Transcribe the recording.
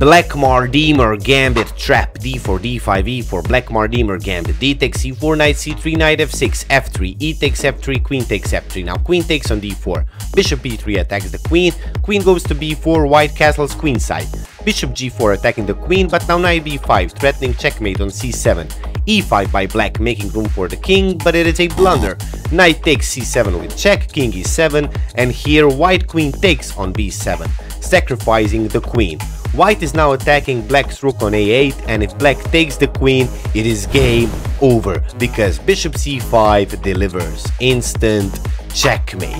Blackmar-Diemer Gambit Trap d4 d5 e4 Blackmar-Diemer Gambit d takes e4 knight c3 knight f6 f3 e takes f3 queen takes f3 now queen takes on d4 bishop e3 attacks the queen. Queen goes to b4 white castles queenside bishop g4 attacking the queen but now knight b5 threatening checkmate on c7 e5 by black making room for the king but it is a blunder knight takes c7 with check king e7 and here white queen takes on b7 sacrificing the queen White is now attacking black's rook on a8 and if black takes the queen, it is game over because bishop c5 delivers instant checkmate.